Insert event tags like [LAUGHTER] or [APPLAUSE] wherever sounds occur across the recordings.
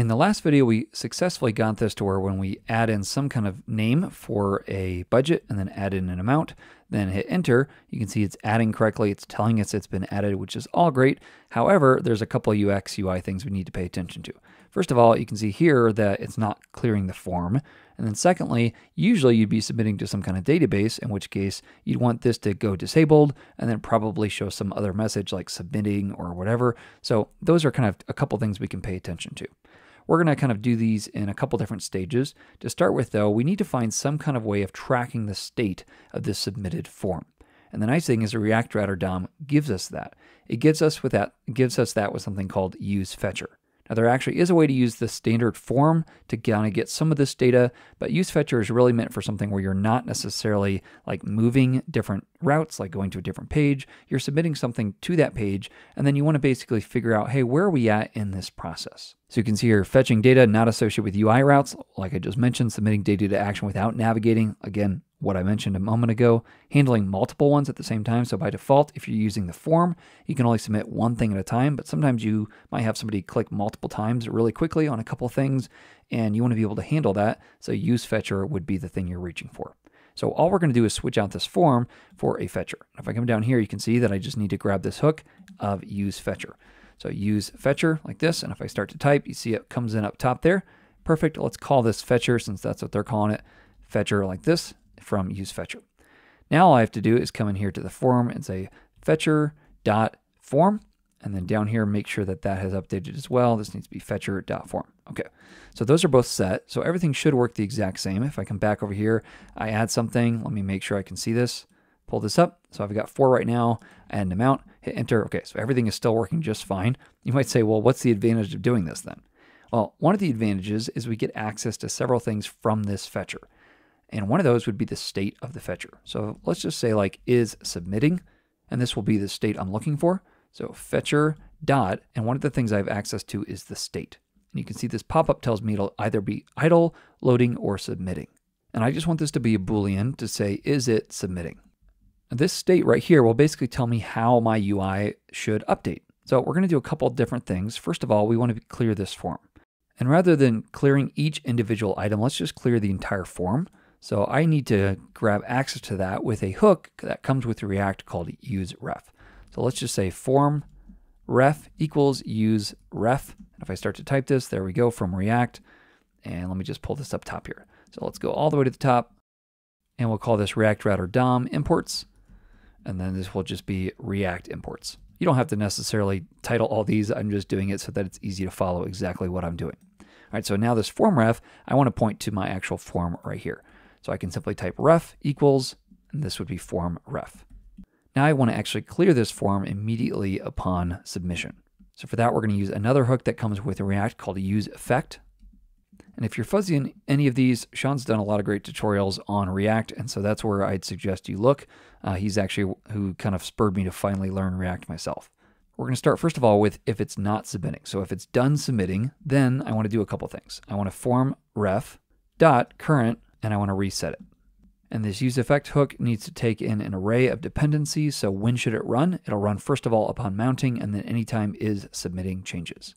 In the last video, we successfully got this to where when we add in some kind of name for a budget and then add in an amount, then hit enter, you can see it's adding correctly. It's telling us it's been added, which is all great. However, there's a couple UX, UI things we need to pay attention to. First of all, you can see here that it's not clearing the form. And then secondly, usually you'd be submitting to some kind of database, in which case you'd want this to go disabled and then probably show some other message like submitting or whatever. So those are kind of a couple things we can pay attention to. We're going to kind of do these in a couple different stages. To start with, though, we need to find some kind of way of tracking the state of this submitted form. And the nice thing is the React Router DOM gives us that. It gives us with that gives us that with something called use fetcher. Now, there actually is a way to use the standard form to kind of get some of this data, but use fetcher is really meant for something where you're not necessarily like moving different routes, like going to a different page. You're submitting something to that page, and then you want to basically figure out, hey, where are we at in this process? So you can see here, fetching data not associated with UI routes, like I just mentioned, submitting data to action without navigating. Again, what I mentioned a moment ago, handling multiple ones at the same time. So by default, if you're using the form, you can only submit one thing at a time, but sometimes you might have somebody click multiple times really quickly on a couple things, and you want to be able to handle that. So use fetcher would be the thing you're reaching for. So all we're going to do is switch out this form for a fetcher. If I come down here, you can see that I just need to grab this hook of use fetcher. So use fetcher like this, and if I start to type, you see it comes in up top there. Perfect. Let's call this fetcher since that's what they're calling it. Fetcher like this, from use fetcher. Now all I have to do is come in here to the form and say fetcher dot form, and then down here make sure that that has updated as well. This needs to be fetcher dot form. Okay, so those are both set. So everything should work the exact same. If I come back over here, I add something. Let me make sure I can see this. Pull this up. So I've got four right now. Add an amount. Hit enter. Okay, so everything is still working just fine. You might say, well, what's the advantage of doing this then? Well, one of the advantages is we get access to several things from this fetcher. And one of those would be the state of the fetcher. So let's just say like is submitting, and this will be the state I'm looking for. So fetcher dot, and one of the things I have access to is the state. And you can see this pop-up tells me it'll either be idle, loading, or submitting. And I just want this to be a Boolean to say, is it submitting? This state right here will basically tell me how my UI should update. So we're going to do a couple different things. First of all, we want to clear this form. And rather than clearing each individual item, let's just clear the entire form. So I need to grab access to that with a hook that comes with React called use ref. So let's just say form ref equals use ref. And if I start to type this, there we go from React. And let me just pull this up top here. So let's go all the way to the top and we'll call this React Router DOM imports. And then this will just be React imports. You don't have to necessarily title all these. I'm just doing it so that it's easy to follow exactly what I'm doing. All right, so now this form ref, I want to point to my actual form right here. So I can simply type ref equals, and this would be form ref. Now I want to actually clear this form immediately upon submission. So for that, we're going to use another hook that comes with React called use effect. And if you're fuzzy in any of these, Shaun's done a lot of great tutorials on React, and so that's where I'd suggest you look. Uh, he's actually who kind of spurred me to finally learn React myself. We're going to start first of all with if it's not submitting. So if it's done submitting, then I want to do a couple things. I want to form ref dot current and I want to reset it. And this use effect hook needs to take in an array of dependencies. So when should it run? It'll run first of all upon mounting and then anytime is submitting changes.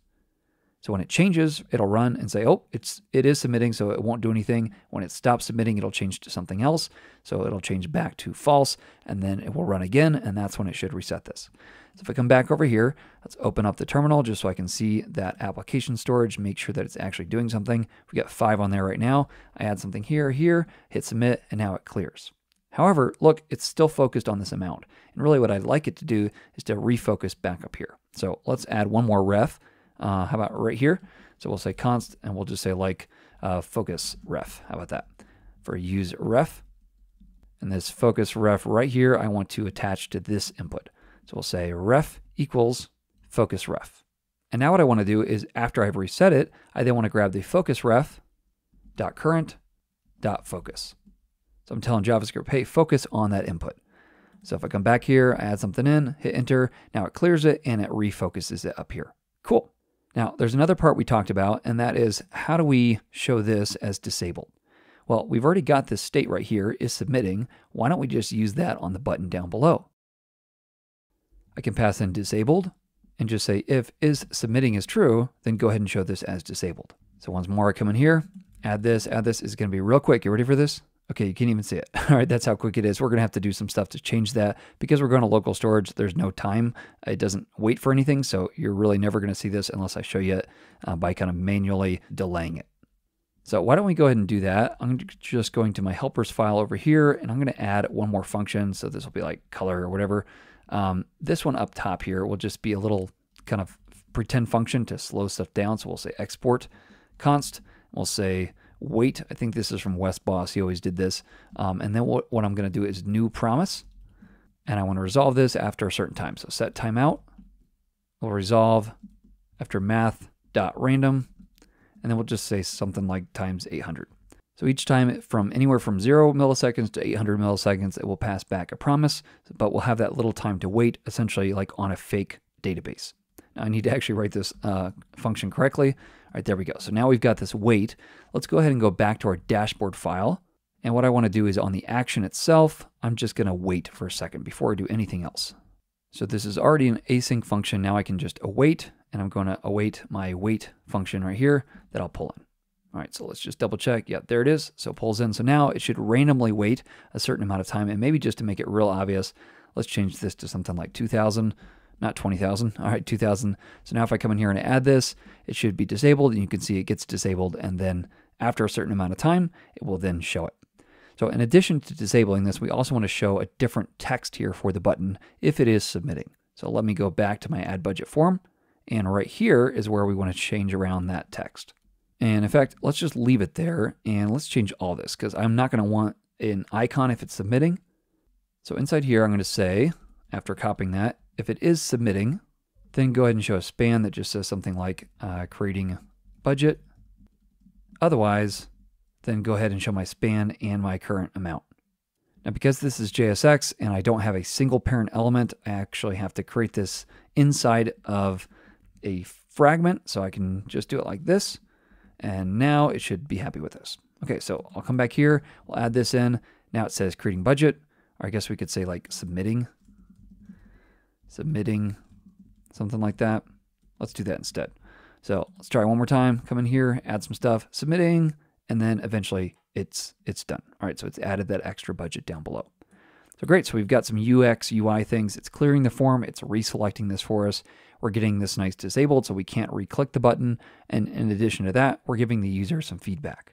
So when it changes, it'll run and say, oh, it's it is submitting, so it won't do anything. When it stops submitting, it'll change to something else. So it'll change back to false, and then it will run again, and that's when it should reset this. So if I come back over here, let's open up the terminal just so I can see that application storage, make sure that it's actually doing something. We got five on there right now. I add something here, here, hit submit, and now it clears. However, look, it's still focused on this amount. And really what I'd like it to do is to refocus back up here. So let's add one more ref. Uh, how about right here? So we'll say const, and we'll just say like uh, focus ref. How about that? For use ref. And this focus ref right here, I want to attach to this input. So we'll say ref equals focus ref. And now what I want to do is after I've reset it, I then want to grab the focus ref dot current dot focus. So I'm telling JavaScript, hey, focus on that input. So if I come back here, I add something in, hit enter, now it clears it and it refocuses it up here. Cool. Now there's another part we talked about, and that is how do we show this as disabled? Well, we've already got this state right here is submitting. Why don't we just use that on the button down below? I can pass in disabled and just say if is submitting is true, then go ahead and show this as disabled. So once more, I come in here, add this, add this. is going to be real quick. You ready for this? Okay, you can't even see it. [LAUGHS] All right, that's how quick it is. We're to have to do some stuff to change that because we're going to local storage. There's no time. It doesn't wait for anything. So you're really never going to see this unless I show you it uh, by kind of manually delaying it. So why don't we go ahead and do that? I'm just going to my helpers file over here and I'm going to add one more function. So this will be like color or whatever. Um, this one up top here will just be a little kind of pretend function to slow stuff down. So we'll say export const. We'll say wait. I think this is from Wes Bos. He always did this. Um, and then what, what I'm going to do is new promise. And I want to resolve this after a certain time. So set timeout We'll resolve after math dot random and then we'll just say something like times 800. So each time from anywhere from 0 milliseconds to 800 milliseconds, it will pass back a promise, but we'll have that little time to wait, essentially like on a fake database. Now I need to actually write this uh, function correctly. All right, there we go. So now we've got this wait. Let's go ahead and go back to our dashboard file. And what I want to do is on the action itself, I'm just going to wait for a second before I do anything else. So this is already an async function. Now I can just await and I'm going to await my wait function right here that I'll pull in. All right, so let's just double check. Yeah, there it is. So it pulls in. So now it should randomly wait a certain amount of time. And maybe just to make it real obvious, let's change this to something like 2,000, not 20,000. All right, 2,000. So now if I come in here and add this, it should be disabled. And you can see it gets disabled. And then after a certain amount of time, it will then show it. So in addition to disabling this, we also want to show a different text here for the button if it is submitting. So let me go back to my add budget form and right here is where we want to change around that text. And in fact, let's just leave it there and let's change all this because I'm not going to want an icon if it's submitting. So inside here, I'm going to say, after copying that, if it is submitting, then go ahead and show a span that just says something like uh, creating budget. Otherwise, then go ahead and show my span and my current amount. Now, because this is JSX and I don't have a single parent element, I actually have to create this inside of a fragment. So I can just do it like this. And now it should be happy with this. Okay, so I'll come back here. We'll add this in. Now it says creating budget. Or I guess we could say like submitting. Submitting, something like that. Let's do that instead. So let's try one more time. Come in here, add some stuff, submitting, and then eventually it's it's done. All right, so it's added that extra budget down below. So great, so we've got some UX, UI things. It's clearing the form, it's reselecting this for us. We're getting this nice disabled so we can't re-click the button. And in addition to that, we're giving the user some feedback.